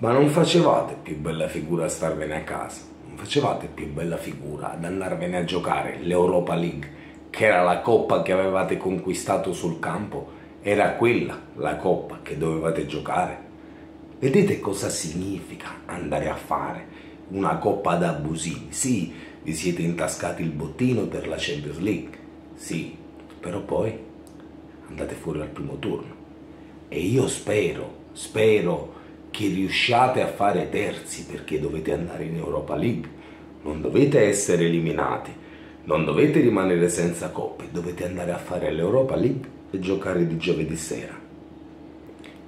Ma non facevate più bella figura a starvene a casa? Non facevate più bella figura ad andarvene a giocare l'Europa League, che era la coppa che avevate conquistato sul campo? Era quella la coppa che dovevate giocare? Vedete cosa significa andare a fare una coppa ad abusivi? Sì, vi siete intascati il bottino per la Champions League, sì, però poi andate fuori al primo turno. E io spero, spero che riusciate a fare terzi perché dovete andare in Europa League, non dovete essere eliminati, non dovete rimanere senza coppe, dovete andare a fare l'Europa League e giocare di giovedì sera.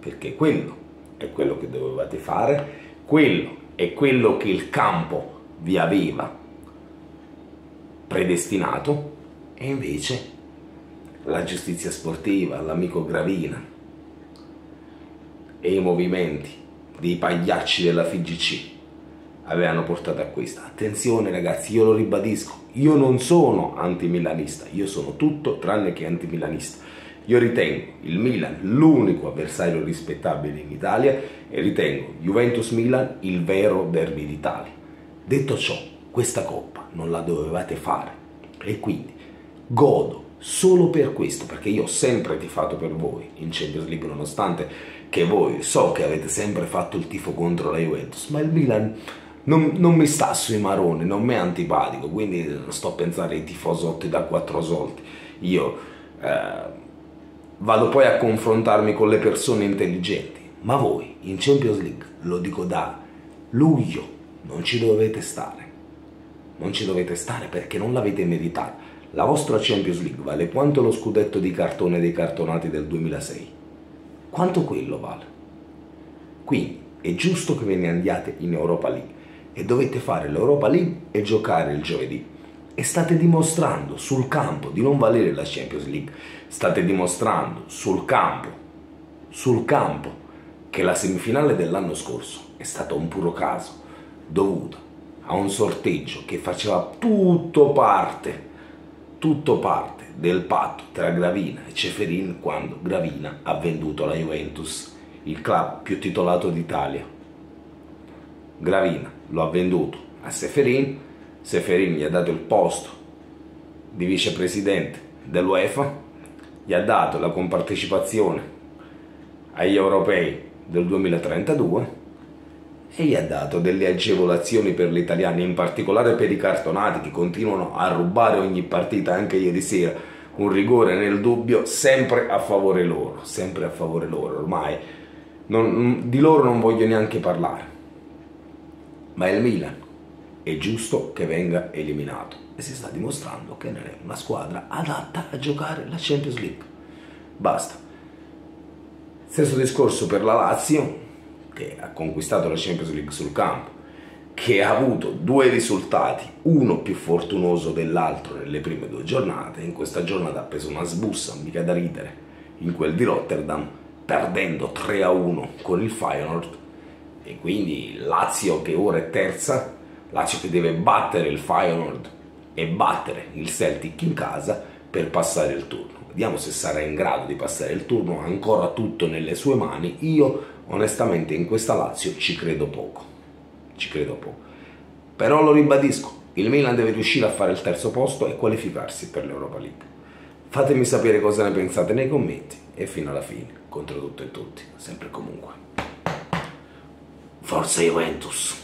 Perché quello è quello che dovevate fare, quello è quello che il campo vi aveva predestinato e invece la giustizia sportiva, l'amico Gravina e i movimenti dei pagliacci della FIGC avevano portato a questo. Attenzione ragazzi, io lo ribadisco, io non sono antimilanista, io sono tutto tranne che antimilanista. Io ritengo il Milan l'unico avversario rispettabile in Italia e ritengo Juventus-Milan il vero derby d'Italia. Detto ciò, questa coppa non la dovevate fare e quindi godo solo per questo, perché io ho sempre tifato per voi in Champions League nonostante che voi so che avete sempre fatto il tifo contro la Juventus, ma il Milan non, non mi sta sui maroni, non mi è antipatico, quindi sto a pensare ai tifosotti da quattro soldi. Io eh, vado poi a confrontarmi con le persone intelligenti, ma voi in Champions League, lo dico da luglio, non ci dovete stare. Non ci dovete stare perché non l'avete meritata. La vostra Champions League vale quanto lo scudetto di cartone dei cartonati del 2006 quanto quello vale. Quindi è giusto che ve ne andiate in Europa League e dovete fare l'Europa League e giocare il giovedì. E state dimostrando sul campo di non valere la Champions League. State dimostrando sul campo, sul campo, che la semifinale dell'anno scorso è stata un puro caso, dovuta a un sorteggio che faceva tutto parte, tutto parte del patto tra Gravina e Ceferin quando Gravina ha venduto la Juventus, il club più titolato d'Italia. Gravina lo ha venduto a Seferin, Seferin gli ha dato il posto di vicepresidente dell'UEFA, gli ha dato la compartecipazione agli europei del 2032 e gli ha dato delle agevolazioni per gli italiani, in particolare per i cartonati che continuano a rubare ogni partita, anche ieri sera, un rigore nel dubbio, sempre a favore loro, sempre a favore loro, ormai non, di loro non voglio neanche parlare. Ma il Milan è giusto che venga eliminato e si sta dimostrando che non è una squadra adatta a giocare la Champions League. Basta. Stesso discorso per la Lazio, che ha conquistato la Champions League sul campo, che ha avuto due risultati, uno più fortunoso dell'altro nelle prime due giornate, in questa giornata ha preso una sbussa, mica da ridere, in quel di Rotterdam, perdendo 3 a 1 con il Feyenoord, e quindi Lazio che ora è terza, Lazio che deve battere il Feyenoord e battere il Celtic in casa per passare il turno. Vediamo se sarà in grado di passare il turno, ancora tutto nelle sue mani. Io onestamente in questa Lazio ci credo poco. Ci credo poco. Però lo ribadisco, il Milan deve riuscire a fare il terzo posto e qualificarsi per l'Europa League. Fatemi sapere cosa ne pensate nei commenti e fino alla fine, contro tutto e tutti, sempre e comunque. Forza Juventus!